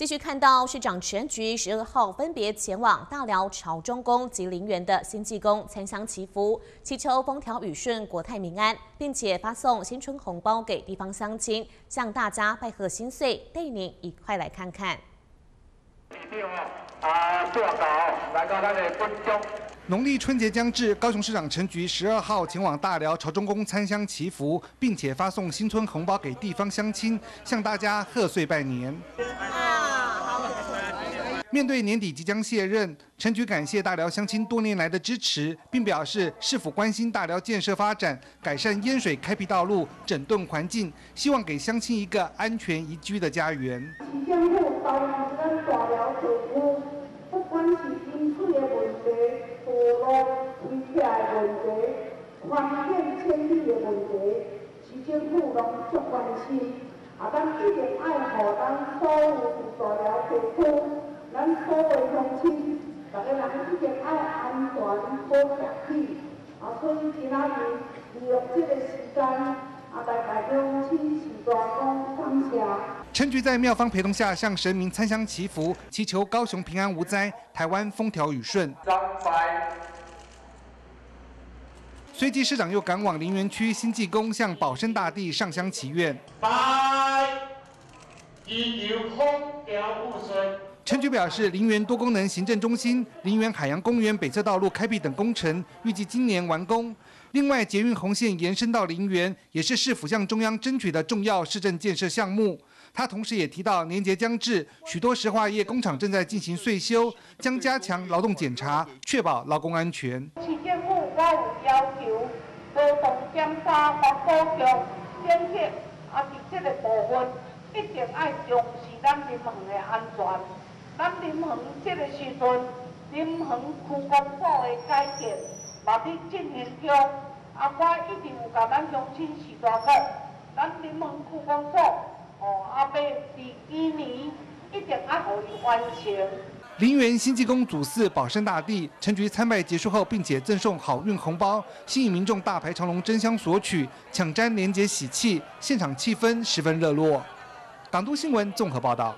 继续看到市长全局十二号分别前往大寮朝中宫及陵园的新济宫参香祈福，祈求风调雨顺、国泰民安，并且发送新春红包给地方乡亲，向大家拜贺新岁，带您一块来看看。农历春节将至，高雄市长陈菊十二号前往大寮朝中宫参香祈福，并且发送新春红包给地方乡亲，向大家贺岁拜年。面对年底即将卸任，陈菊感谢大寮乡亲多年来的支持，并表示是否关心大寮建设发展，改善淹水、开辟道路、整顿环境，希望给乡亲一个安全宜居的家园。环境迁徙的问题，市政府拢足关心，啊，咱一定爱护咱所有住大寮地区，人一定爱安全好食起，啊，所以今仔日利用这个时间，啊，大家乡亲是大讲感谢。陈菊在庙方陪同下，向神明参香祈福，祈求高雄平安无灾，台湾风调雨顺。随即，市长又赶往林园区新济宫，向保生大帝上香祈愿。陈局表示，林园多功能行政中心、林园海洋公园北侧道路开辟等工程，预计今年完工。另外，捷运红线延伸到林园，也是市府向中央争取的重要市政建设项目。他同时也提到，年节将至，许多石化业工厂正在进行岁修，将加强劳动检查，确保劳工安全。市政府我有要求高度检查和保障建设，啊，伫这个部分一定爱重视咱林园的安全。咱林园这个时阵，林园区公所的改建嘛伫进行中，啊，我一定有甲咱乡亲示大个，咱林园区公所哦，啊，要伫今年一定爱互伊完成。林园新济公主祀保生大帝，陈局参拜结束后，并且赠送好运红包，吸引民众大排长龙争相索取，抢占年节喜气，现场气氛十分热络。港都新闻综合报道。